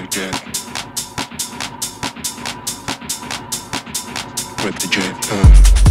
like that. Rip the J, uh.